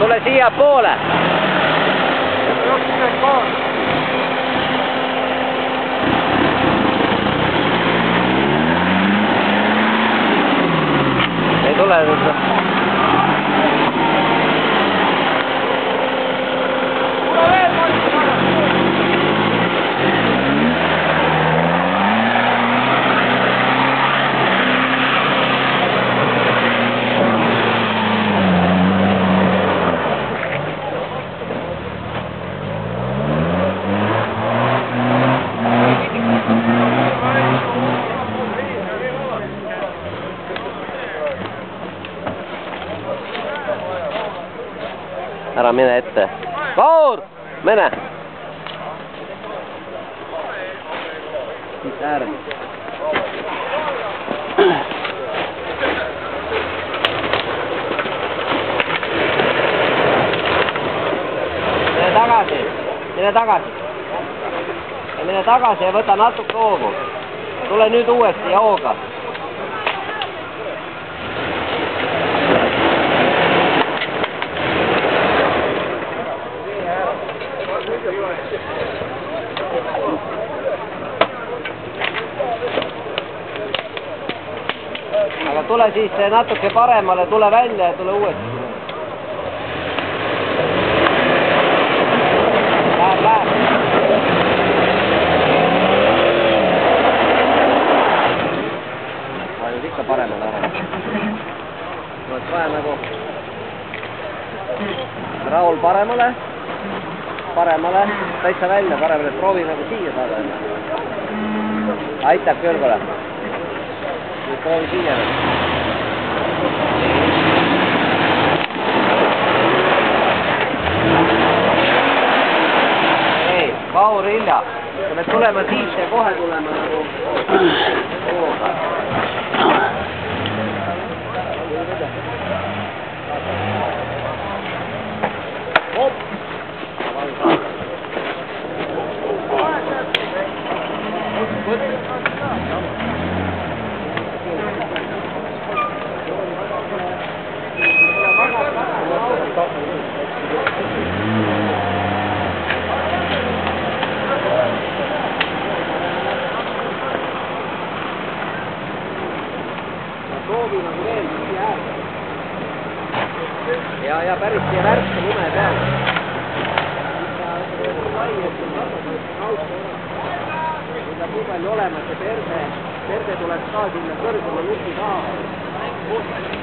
tule siiapoole. ei tule ära mine ette. Kaur, mine. siit äärde. mine tagasi, mine tagasi. ja mine tagasi ja võta natuke hoogu. tule nüüd uuesti ja hooga. Aga tule siis natuke paremale, tule välja ja tule uuesti. Läheb, läheb. ikka paremale ära. tuled kohe nagu Raul paremale, paremale, täitsa välja, paremale, proovi nagu siia saada aitab küll, kuule. Proovi siia. ei, Kaur Hilja, sa pead tulema siit ja kohe tulema nagu hooga. Proovi nagu siia äärde. ja, ja päris siia värske lume peale. kui ta nii palju olema, see perde, perde tuleb ka sinna kõrgema nuki taha.